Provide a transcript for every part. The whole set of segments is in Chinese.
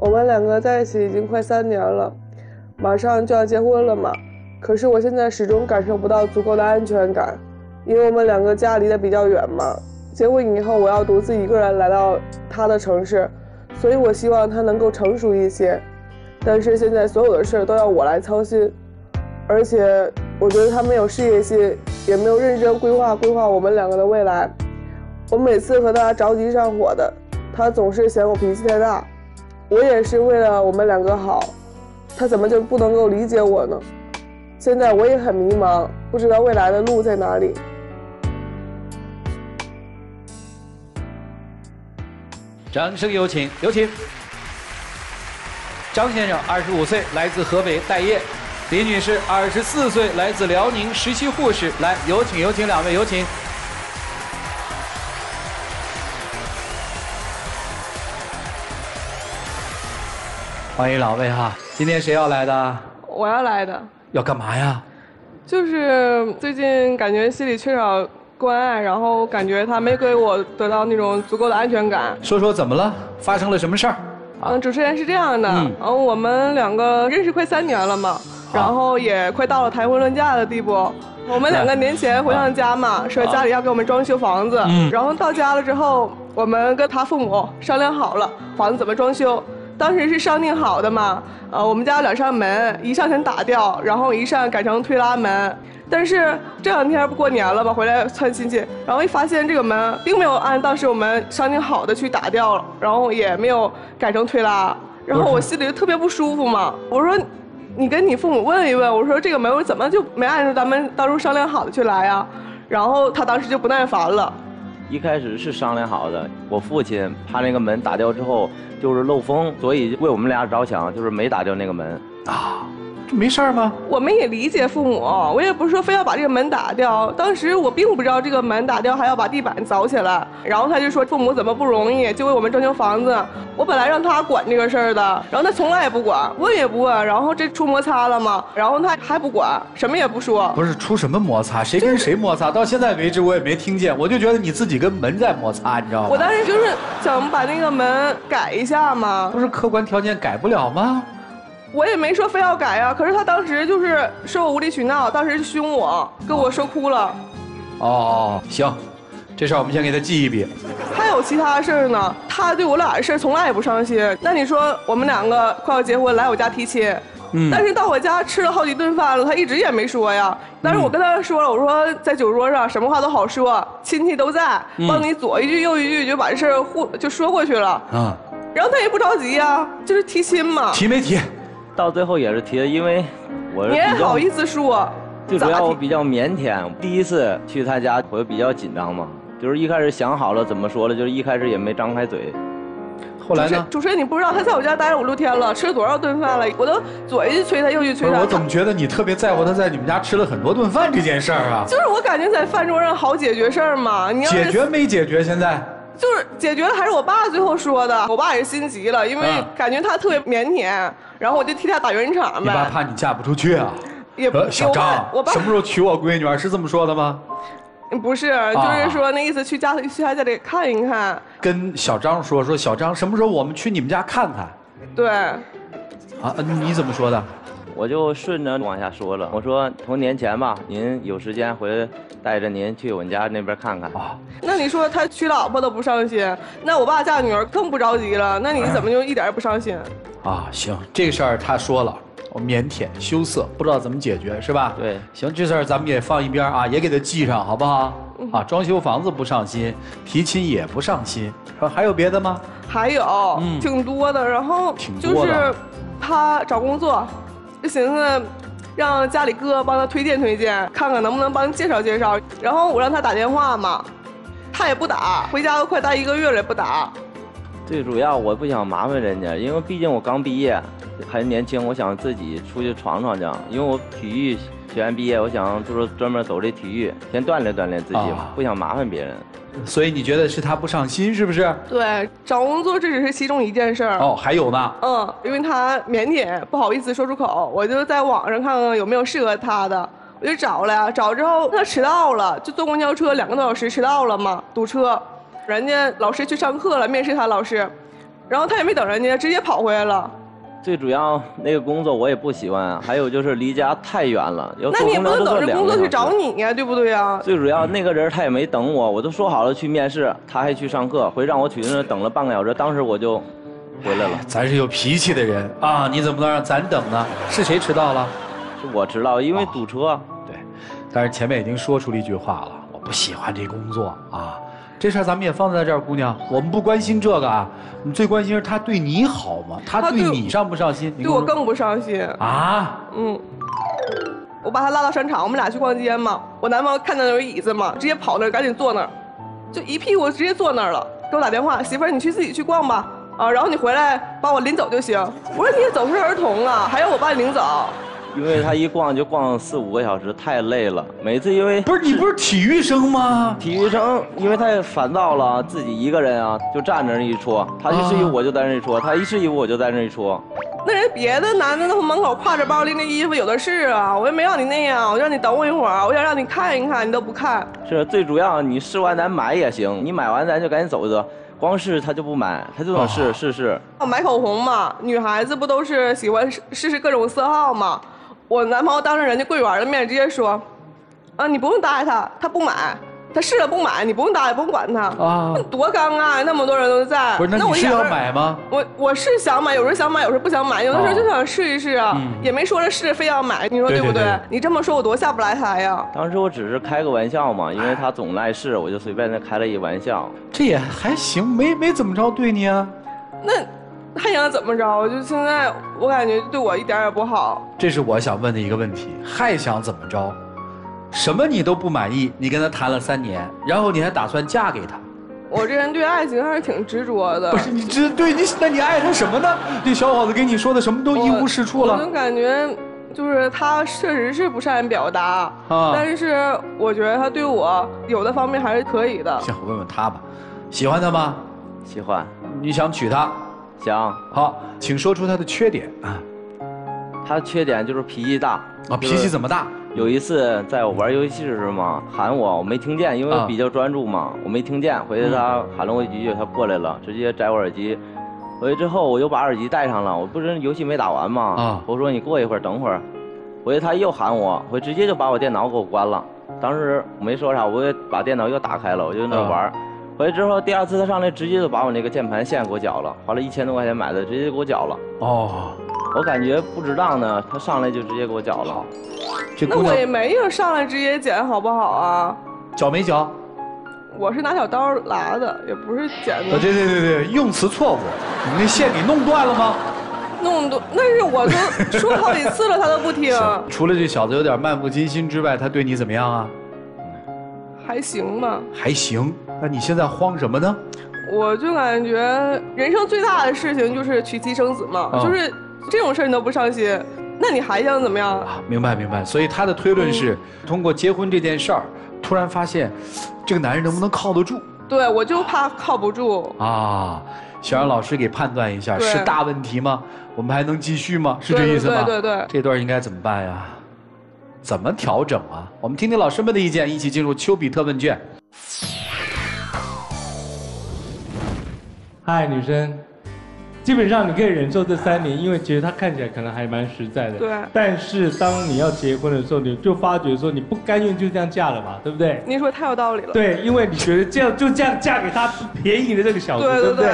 我们两个在一起已经快三年了，马上就要结婚了嘛。可是我现在始终感受不到足够的安全感，因为我们两个家离得比较远嘛。结婚以后我要独自一个人来到他的城市，所以我希望他能够成熟一些。但是现在所有的事都要我来操心，而且我觉得他没有事业心，也没有认真规划规划我们两个的未来。我每次和他着急上火的，他总是嫌我脾气太大。我也是为了我们两个好，他怎么就不能够理解我呢？现在我也很迷茫，不知道未来的路在哪里。掌声有请，有请。张先生，二十五岁，来自河北待业；李女士，二十四岁，来自辽宁，实习护士。来，有请，有请两位，有请。欢迎两位哈！今天谁要来的？我要来的。要干嘛呀？就是最近感觉心里缺少关爱，然后感觉他没给我得到那种足够的安全感。说说怎么了？发生了什么事儿？嗯，主持人是这样的，嗯，我们两个认识快三年了嘛，然后也快到了谈婚论嫁的地步。我们两个年前回趟家嘛，说家里要给我们装修房子，然后到家了之后，我们跟他父母商量好了房子怎么装修。当时是商定好的嘛，呃，我们家两扇门，一扇先打掉，然后一扇改成推拉门。但是这两天不过年了嘛，回来串亲戚，然后一发现这个门并没有按当时我们商定好的去打掉了，然后也没有改成推拉，然后我心里就特别不舒服嘛。我说，你跟你父母问一问，我说这个门我怎么就没按照咱们当初商量好的去来呀？然后他当时就不耐烦了。一开始是商量好的，我父亲怕那个门打掉之后就是漏风，所以为我们俩着想，就是没打掉那个门啊。没事儿吗？我们也理解父母，我也不是说非要把这个门打掉。当时我并不知道这个门打掉还要把地板凿起来，然后他就说父母怎么不容易，就为我们装修房子。我本来让他管这个事儿的，然后他从来也不管，问也不问，然后这出摩擦了嘛，然后他还不管，什么也不说。不是出什么摩擦，谁跟谁摩擦？到现在为止我也没听见，我就觉得你自己跟门在摩擦，你知道吗？我当时就是想把那个门改一下嘛。不是客观条件改不了吗？我也没说非要改呀，可是他当时就是说我无理取闹，当时就凶我，跟我说哭了。哦，行，这事儿我们先给他记一笔。还有其他事儿呢，他对我俩的事儿从来也不上心。那你说我们两个快要结婚来我家提亲，嗯，但是到我家吃了好几顿饭了，他一直也没说呀。但是我跟他说了，我说在酒桌上什么话都好说，亲戚都在，帮你左一句右一句就把这事儿互就说过去了。啊，然后他也不着急呀，就是提亲嘛。提没提？到最后也是提的，因为我你好意思说？最主要我比较腼腆，第一次去他家，我就比较紧张嘛。就是一开始想好了怎么说了，就是一开始也没张开嘴。后来呢？主持人，你不知道他在我家待了五六天了，吃了多少顿饭了？我都左一句催他，右一句催他。我怎么觉得你特别在乎他在你们家吃了很多顿饭这件事儿啊？就是我感觉在饭桌上好解决事儿嘛。你要解决没解决？现在？就是解决了，还是我爸最后说的。我爸也是心急了，因为感觉他特别腼腆，然后我就替他打圆场呗。你爸怕你嫁不出去啊？也不，小张，我爸什么时候娶我闺女？是这么说的吗？不是，就是说那意思，去家里去他家里看一看。跟小张说说，小张什么时候我们去你们家看看？对。啊，你怎么说的？我就顺着往下说了，我说从年前吧，您有时间回来带着您去我们家那边看看啊。那你说他娶老婆都不上心，那我爸嫁女儿更不着急了，那你怎么就一点也不上心？啊，行，这事儿他说了，我腼腆羞涩，不知道怎么解决是吧？对，行，这事儿咱们也放一边啊，也给他记上好不好？啊，装修房子不上心，提亲也不上心，说还有别的吗？还有，挺多的，然后就是他找工作。就寻思让家里哥帮他推荐推荐，看看能不能帮介绍介绍。然后我让他打电话嘛，他也不打，回家都快待一个月了也不打。最主要我不想麻烦人家，因为毕竟我刚毕业，还年轻，我想自己出去闯闯去。因为我体育学院毕业，我想就是专门走这体育，先锻炼锻炼自己嘛，不想麻烦别人。所以你觉得是他不上心是不是？对，找工作这只是其中一件事儿。哦，还有呢。嗯，因为他腼腆，不好意思说出口，我就在网上看看有没有适合他的，我就找了呀。找之后他迟到了，就坐公交车两个多小时迟到了嘛，堵车。人家老师去上课了，面试他老师，然后他也没等人家，直接跑回来了。最主要那个工作我也不喜欢，还有就是离家太远了，要那你也不能等着工作去找你呀，对不对呀？最主要那个人他也没等我，我都说好了去面试，他还去上课，回让我去那等了半个小时，当时我就回来了。咱是有脾气的人啊，你怎么能让咱等呢？是谁迟到了？是我迟到，因为堵车。对，但是前面已经说出了一句话了，我不喜欢这工作啊。这事儿咱们也放在这儿，姑娘，我们不关心这个啊，你最关心是他对你好吗？他对你上不上心？对我更不上心啊。嗯，我把他拉到商场，我们俩去逛街嘛。我男朋友看到有椅子嘛，直接跑那儿，赶紧坐那儿，就一屁股直接坐那儿了。给我打电话，媳妇儿，你去自己去逛吧，啊，然后你回来把我领走就行。我说你也走失儿童啊，还要我把你领走？因为他一逛就逛四五个小时，太累了。每次因为不是你不是体育生吗？体育生，因为太烦躁了，自己一个人啊，就站着一戳。他一试衣服我就在那一戳，他一试衣服我就在那一戳。那人别的男的都门口挎着包拎着衣服有的是啊，我又没让你那样，我让你等我一会儿，我想让你看一看，你都不看。是最主要，你试完咱买也行，你买完咱就赶紧走走。光试他就不买，他就想试试试。买口红嘛，女孩子不都是喜欢试试试各种色号嘛？我男朋友当着人家柜员的面直接说：“啊，你不用搭理他，他不买，他试了不买，你不用搭理，不用管他。”啊，多尴尬，那么多人都在。不是，那你是要买吗？我我是想买，有时候想买，有时候不想买，有的时候就想试一试啊，也没说着试非要买，你说对不对？你这么说，我多下不来台呀。当时我只是开个玩笑嘛，因为他总赖事，我就随便的开了一玩笑。这也还行，没没怎么着对你啊。那。还想怎么着？就现在，我感觉对我一点也不好。这是我想问的一个问题。还想怎么着？什么你都不满意？你跟他谈了三年，然后你还打算嫁给他？我这人对爱情还是挺执着的。不是你执对你，那你爱他什么呢？这小伙子给你说的什么都一无是处了。我就感觉，就是他确实是不善于表达啊。但是我觉得他对我有的方面还是可以的。行，我问问他吧，喜欢他吗？喜欢。你想娶她？行好，请说出他的缺点啊。他的缺点就是脾气大啊，脾气怎么大？有一次在我玩游戏时嘛，喊我，我没听见，因为比较专注嘛，我没听见。回去他喊了我几句，他过来了，直接摘我耳机。回去之后我又把耳机戴上了，我不是游戏没打完嘛，啊，我说你过一会儿，等会儿。回去他又喊我，我直接就把我电脑给我关了。当时我没说啥，我也把电脑又打开了，我就那玩。回来之后，第二次他上来，直接就把我那个键盘线给我绞了，花了一千多块钱买的，直接给我绞了。哦，我感觉不值当呢，他上来就直接给我绞了。那我也没有上来直接剪，好不好啊？绞没绞？我是拿小刀拉的，也不是剪的。对对对对，用词错误，你那线给弄断了吗？弄断，那是我都说好几次了，他都不 听。除了这小子有点漫不经心之外，他对你怎么样啊？还行吧，还行。那你现在慌什么呢？我就感觉人生最大的事情就是娶妻生子嘛，就是这种事儿你都不上心，那你还想怎么样啊？明白明白。所以他的推论是，通过结婚这件事儿，突然发现，这个男人能不能靠得住？对，我就怕靠不住啊。想让老师给判断一下，是大问题吗？我们还能继续吗？是这意思吗？对对对。这段应该怎么办呀？怎么调整啊？我们听听老师们的意见，一起进入丘比特问卷。嗨，女生，基本上你可以忍受这三年，因为其实他看起来可能还蛮实在的。对。但是当你要结婚的时候，你就发觉说你不甘愿就这样嫁了嘛，对不对？你说太有道理了。对，因为你觉得这样就这样嫁给他便宜的这个小子，对不对？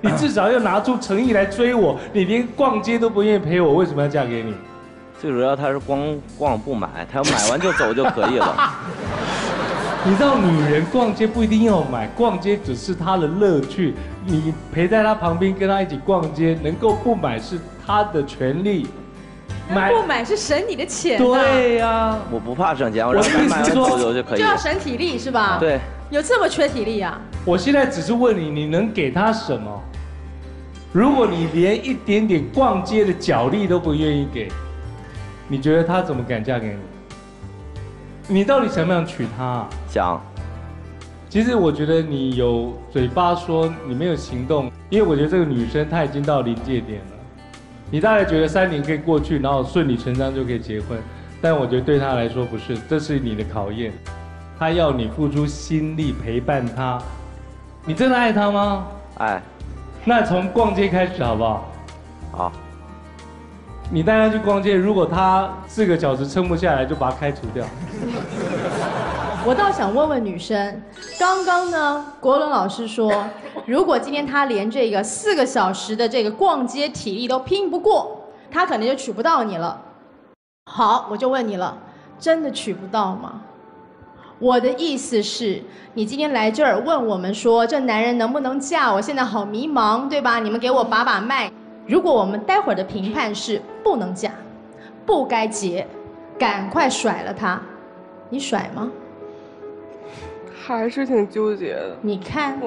你至少要拿出诚意来追我，你连逛街都不愿意陪我，为什么要嫁给你？最主要他是光逛不买，他要买完就走就可以了。你知道女人逛街不一定要买，逛街只是她的乐趣。你陪在她旁边跟她一起逛街，能够不买是她的权利。买不买是省你的钱。对呀，我不怕省钱，我让买完走走就可以。就要省体力是吧？对。有这么缺体力啊？我现在只是问你，你能给她什么？如果你连一点点逛街的脚力都不愿意给。你觉得她怎么敢嫁给你？你到底想不想娶她？想。其实我觉得你有嘴巴说，你没有行动，因为我觉得这个女生她已经到临界点了。你大概觉得三年可以过去，然后顺理成章就可以结婚，但我觉得对她来说不是，这是你的考验。她要你付出心力陪伴她。你真的爱她吗？爱。那从逛街开始好不好？好。你带他去逛街，如果他四个小时撑不下来，就把他开除掉。我倒想问问女生，刚刚呢，国伦老师说，如果今天他连这个四个小时的这个逛街体力都拼不过，他可能就娶不到你了。好，我就问你了，真的娶不到吗？我的意思是，你今天来这儿问我们说，这男人能不能嫁？我现在好迷茫，对吧？你们给我把把脉。如果我们待会儿的评判是不能嫁，不该结，赶快甩了他，你甩吗？还是挺纠结的。你看，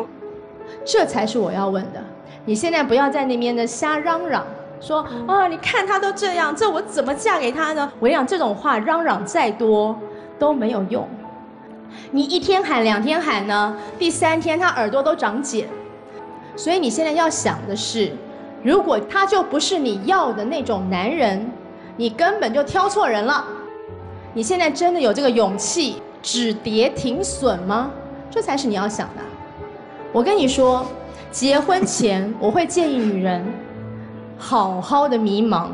这才是我要问的。你现在不要在那边的瞎嚷嚷，说啊，你看他都这样，这我怎么嫁给他呢？我跟你讲，这种话嚷嚷再多都没有用。你一天喊两天喊呢，第三天他耳朵都长茧。所以你现在要想的是，如果他就不是你要的那种男人，你根本就挑错人了。你现在真的有这个勇气？止跌停损吗？这才是你要想的。我跟你说，结婚前我会建议女人好好的迷茫，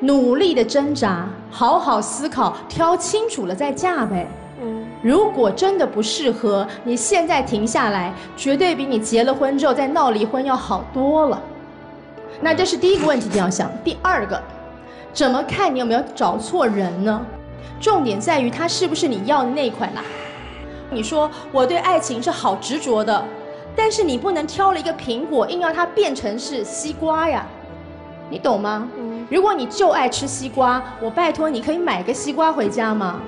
努力的挣扎，好好思考，挑清楚了再嫁呗。嗯，如果真的不适合，你现在停下来，绝对比你结了婚之后再闹离婚要好多了。那这是第一个问题你要想。第二个，怎么看你有没有找错人呢？重点在于他是不是你要的那一款啦？你说我对爱情是好执着的，但是你不能挑了一个苹果，硬要它变成是西瓜呀，你懂吗？如果你就爱吃西瓜，我拜托你可以买个西瓜回家吗？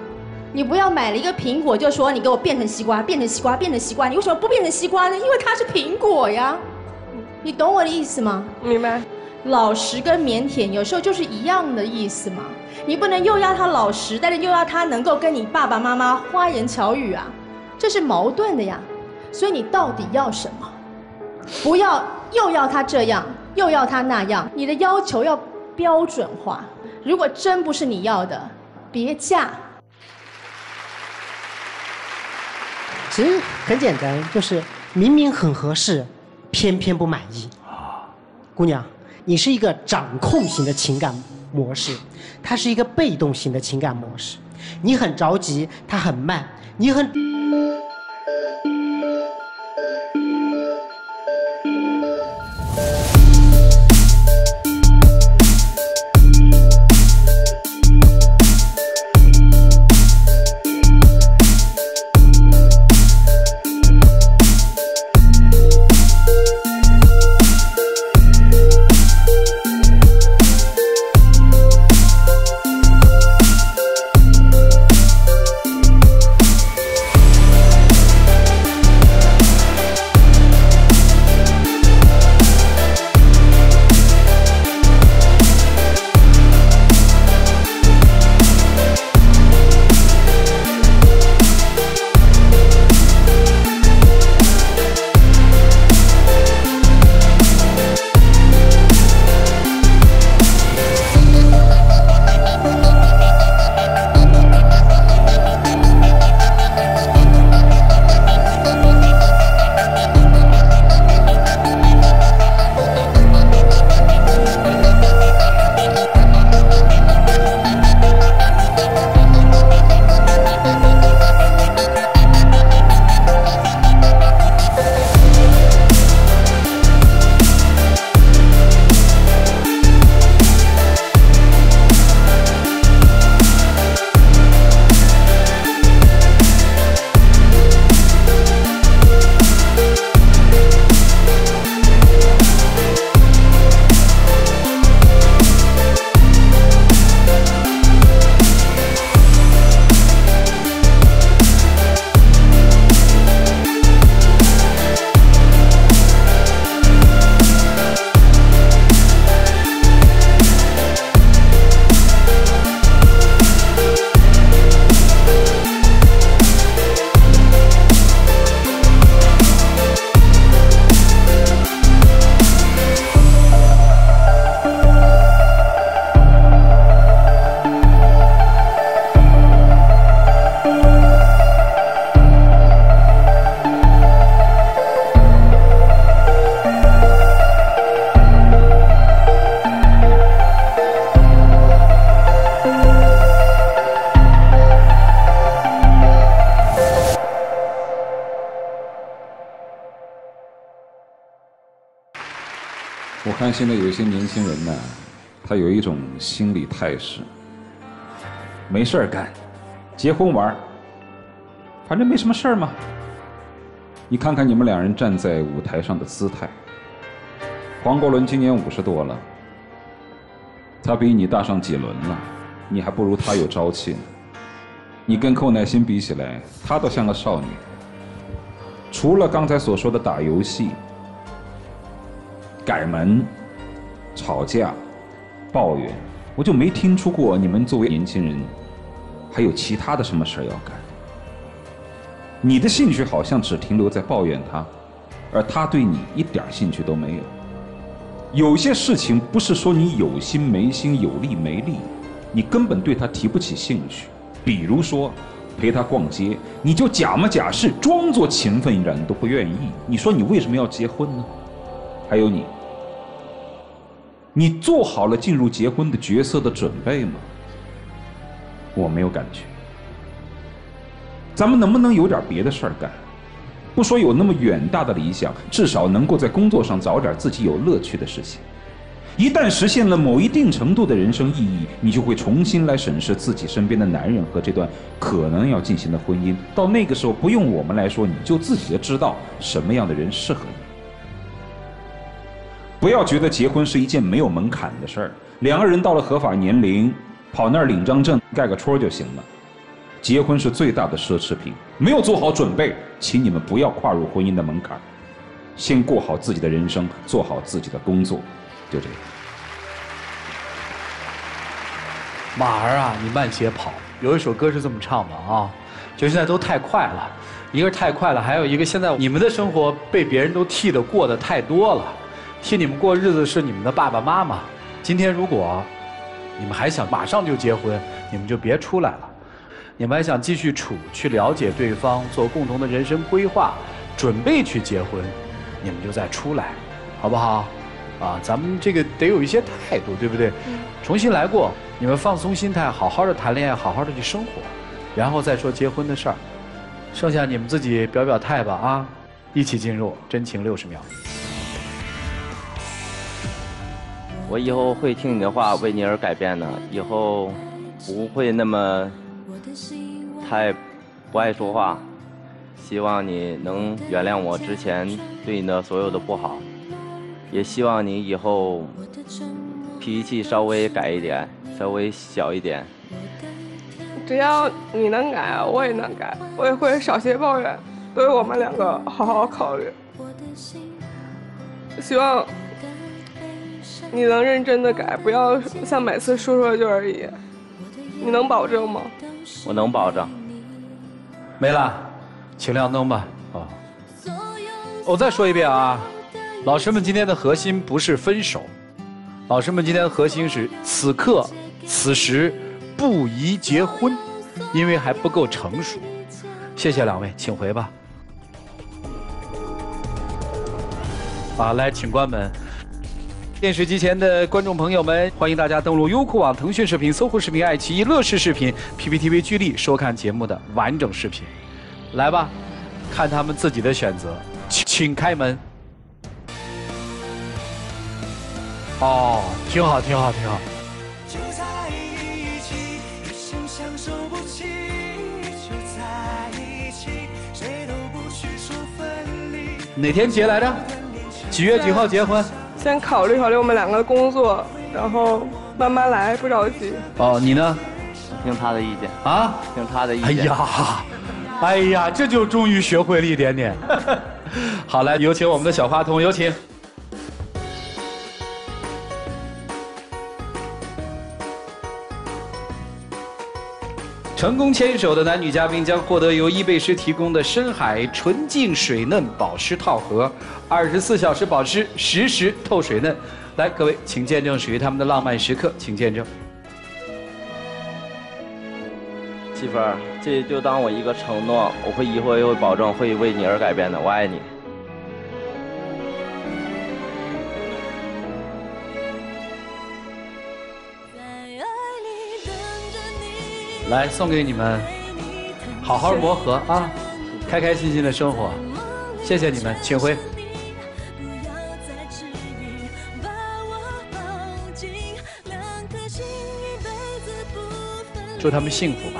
你不要买了一个苹果就说你给我变成西瓜，变成西瓜，变成西瓜，你为什么不变成西瓜呢？因为它是苹果呀，你懂我的意思吗？明白。老实跟腼腆有时候就是一样的意思嘛。你不能又要他老实，但是又要他能够跟你爸爸妈妈花言巧语啊，这是矛盾的呀。所以你到底要什么？不要又要他这样，又要他那样，你的要求要标准化。如果真不是你要的，别嫁。其实很简单，就是明明很合适，偏偏不满意。啊，姑娘，你是一个掌控型的情感。模式，它是一个被动型的情感模式，你很着急，他很慢，你很。现在有一些年轻人呢，他有一种心理态势，没事儿干，结婚玩儿，反正没什么事儿嘛。你看看你们两人站在舞台上的姿态，黄国伦今年五十多了，他比你大上几轮了，你还不如他有朝气呢。你跟寇乃馨比起来，她倒像个少女。除了刚才所说的打游戏、改门、吵架、抱怨，我就没听出过你们作为年轻人还有其他的什么事儿要干。你的兴趣好像只停留在抱怨他，而他对你一点兴趣都没有。有些事情不是说你有心没心、有力没力，你根本对他提不起兴趣。比如说，陪他逛街，你就假模假式装作勤奋一点，你都不愿意。你说你为什么要结婚呢？还有你，你做好了进入结婚的角色的准备吗？我没有感觉。咱们能不能有点别的事儿干？不说有那么远大的理想，至少能够在工作上找点自己有乐趣的事情。一旦实现了某一定程度的人生意义，你就会重新来审视自己身边的男人和这段可能要进行的婚姻。到那个时候，不用我们来说，你就自己就知道什么样的人适合你。不要觉得结婚是一件没有门槛的事儿，两个人到了合法年龄，跑那儿领张证、盖个戳就行了。结婚是最大的奢侈品，没有做好准备，请你们不要跨入婚姻的门槛，先过好自己的人生，做好自己的工作，就这样。马儿啊，你慢些跑。有一首歌是这么唱的啊，就现在都太快了，一个是太快了，还有一个现在你们的生活被别人都替的过得太多了，替你们过日子是你们的爸爸妈妈。今天如果你们还想马上就结婚，你们就别出来了。你们还想继续处，去了解对方，做共同的人生规划，准备去结婚，你们就再出来，好不好？啊，咱们这个得有一些态度，对不对？重新来过，你们放松心态，好好的谈恋爱，好好的去生活，然后再说结婚的事儿。剩下你们自己表表态吧，啊！一起进入真情六十秒。我以后会听你的话，为你而改变的。以后不会那么太不爱说话。希望你能原谅我之前对你的所有的不好。也希望你以后脾气稍微改一点，稍微小一点。只要你能改，我也能改，我也会少些抱怨，对我们两个好好考虑。希望你能认真的改，不要像每次说说就而已。你能保证吗？我能保证。没了，请亮灯吧。啊，我再说一遍啊。老师们今天的核心不是分手，老师们今天的核心是此刻、此时不宜结婚，因为还不够成熟。谢谢两位，请回吧。啊，来，请关门。电视机前的观众朋友们，欢迎大家登录优酷网、腾讯视频、搜狐视频、爱奇艺、乐视视频、PPTV 聚力收看节目的完整视频。来吧，看他们自己的选择，请请开门。哦，挺好，挺好，挺好。就在一起，一生相守不弃。就在一起，谁都不许说分离哪天结来着？几月几号结婚？先考虑考虑我们两个的工作，然后慢慢来，不着急。哦，你呢？听他的意见啊，听他的意见。哎呀，哎呀，这就终于学会了一点点。好，来，有请我们的小花童，有请。成功牵手的男女嘉宾将获得由伊贝诗提供的深海纯净水嫩保湿套盒，二十四小时保湿，实时透水嫩。来，各位，请见证属于他们的浪漫时刻，请见证。媳妇儿，这就当我一个承诺，我会以后也会保证会为你而改变的，我爱你。来送给你们，好好磨合啊，开开心心的生活。谢谢你们，请回。祝他们幸福吧。